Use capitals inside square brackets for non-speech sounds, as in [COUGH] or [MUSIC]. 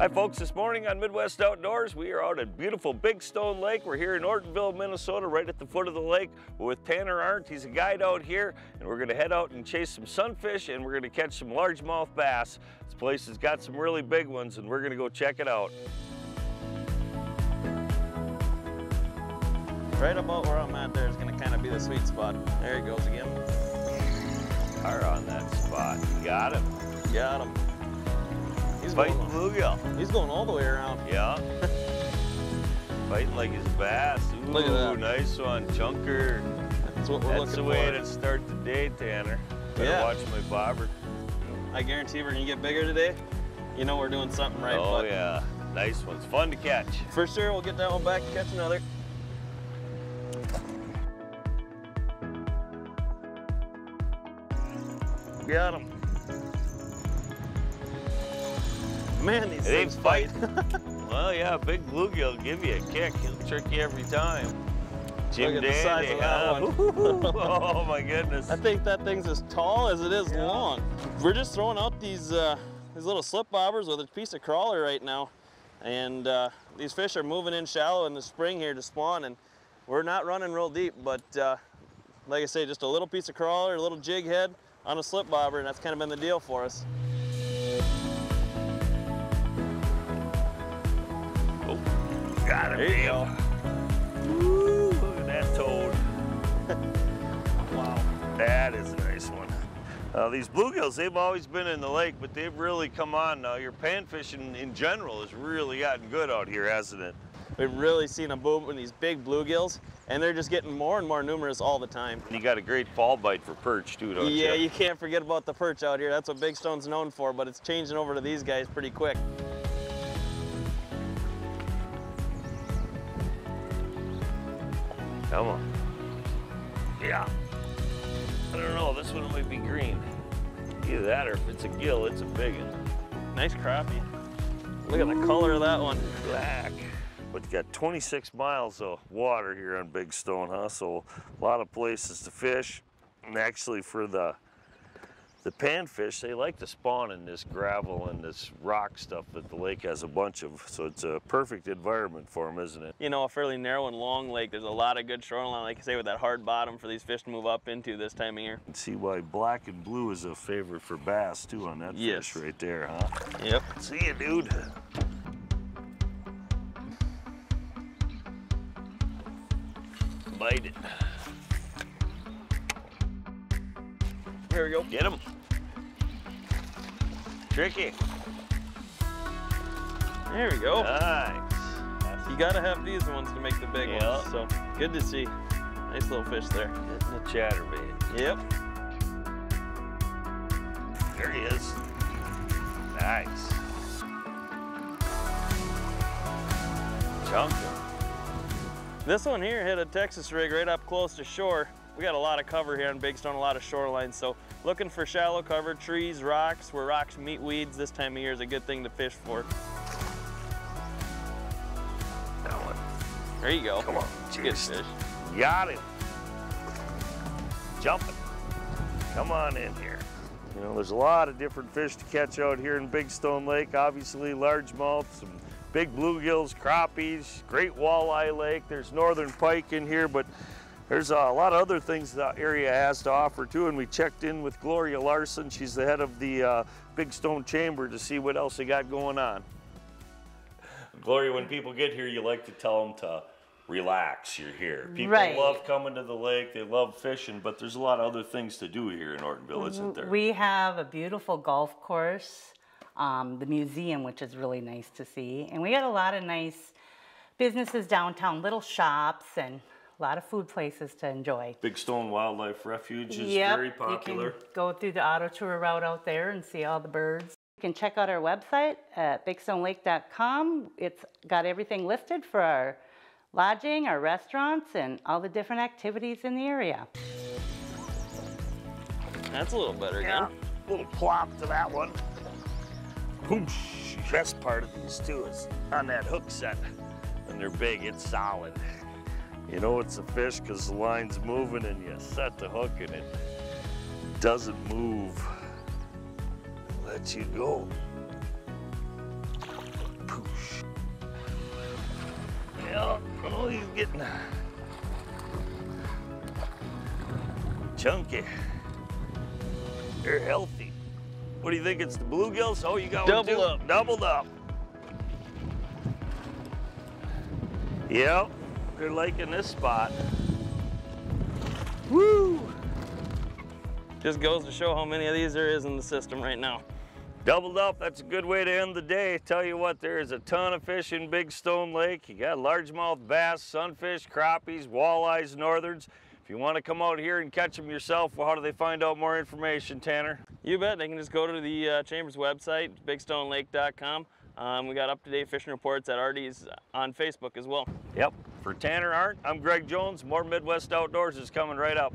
Hi folks, this morning on Midwest Outdoors, we are out at beautiful Big Stone Lake. We're here in Ortonville, Minnesota, right at the foot of the lake. We're with Tanner Arndt, he's a guide out here, and we're gonna head out and chase some sunfish, and we're gonna catch some largemouth bass. This place has got some really big ones, and we're gonna go check it out. Right about where I'm at there is gonna kind of be the sweet spot. There he goes again. Are on that spot. Got him. Got him. He's Fighting going, bluegill. he's going all the way around. Yeah. [LAUGHS] Fighting like his bass. Ooh, Look at that. nice one, chunker. That's what we're That's the way for. to start the day, Tanner. Better Yeah. watch my bobber. I guarantee we're gonna get bigger today. You know we're doing something right. oh but yeah, nice ones. Fun to catch. For sure, we'll get that one back and catch another. Got him. Man, these They things fight. [LAUGHS] Well, yeah, big bluegill will give you a kick. He'll trick you every time. Jim Look at the size of that huh? one. [LAUGHS] Oh my goodness. I think that thing's as tall as it is Yeah. long. We're just throwing out these uh, these little slip bobbers with a piece of crawler right now. And uh, these fish are moving in shallow in the spring here to spawn and we're not running real deep, but uh, like I say, just a little piece of crawler, a little jig head on a slip bobber, and that's kind of been the deal for us. Got him. There you Dale. Woo, look at that toad. [LAUGHS] wow, that is a nice one. Uh, these bluegills, they've always been in the lake, but they've really come on now. Your pan fishing in general has really gotten good out here, hasn't it? We've really seen a boom in these big bluegills, and they're just getting more and more numerous all the time. And you got a great fall bite for perch too, don't yeah, you? you can't forget about the perch out here. That's what Big Stone's known for, but it's changing over to these guys pretty quick. Come on. Yeah. I don't know, this one might be green. Either that or if it's a gill, it's a big one. Nice crappie. Look at the color of that one. Black. But you got 26 miles of water here on Big Stone, huh? So a lot of places to fish. And actually for the the panfish, they like to spawn in this gravel and this rock stuff that the lake has a bunch of. So it's a perfect environment for them, isn't it? You know, a fairly narrow and long lake. There's a lot of good shoreline, like I say, with that hard bottom for these fish to move up into this time of year. And see why black and blue is a favorite for bass too on that Yes. fish right there, huh? Yep. See you, dude. Bite it. Here we go. Get him. Tricky. There we go. Nice. You gotta have these ones to make the big Yeah. ones. So good to see. Nice little fish there. Getting the chatterbait. Yep. There he is. Nice. Chunking. This one here hit a Texas rig right up close to shore. We got a lot of cover here on Big Stone, a lot of shoreline. So looking for shallow cover, trees, rocks, where rocks meet weeds this time of year is a good thing to fish for. That one. There you go. Come on. Good fish. Got him. Jumping. Come on in here. You know, there's a lot of different fish to catch out here in Big Stone Lake. Obviously, largemouth, some big bluegills, crappies, great walleye lake. There's northern pike in here, but there's a lot of other things the area has to offer too. And we checked in with Gloria Larson. She's the head of the uh, Big Stone Chamber to see what else they got going on. Gloria, when people get here, you like to tell them to relax. You're here. People Right. love coming to the lake. They love fishing, but there's a lot of other things to do here in Ortonville, isn't there? We have a beautiful golf course, um, the museum, which is really nice to see, and we got a lot of nice businesses downtown, little shops, and a lot of food places to enjoy. Big Stone Wildlife Refuge is Yep, very popular. You can go through the auto tour route out there and see all the birds. You can check out our website at bigstonelake.com. It's got everything listed for our lodging, our restaurants, and all the different activities in the area. That's a little better Yeah, again. little plop to that one. Whoosh. Best part of these too is on that hook set. And they're big, it's solid. You know it's a fish because the line's moving and you set the hook and it doesn't move. Let you go. Poosh. Yeah, oh, he's getting chunky. They're healthy. What do you think? It's the bluegills? Oh, you got one Double too? up. Doubled up. Yep, they're liking this spot. Woo! Just goes to show how many of these there is in the system right now. Doubled up, that's a good way to end the day. Tell you what, there is a ton of fish in Big Stone Lake. You got largemouth bass, sunfish, crappies, walleyes, northerns. If you want to come out here and catch them yourself, well, how do they find out more information, Tanner? You bet. They can just go to the uh, Chamber's website, bigstonelake.com. Um, we got up-to-date fishing reports at Artie's on Facebook as well. Yep, for Tanner Art, I'm Greg Jones. More Midwest Outdoors is coming right up.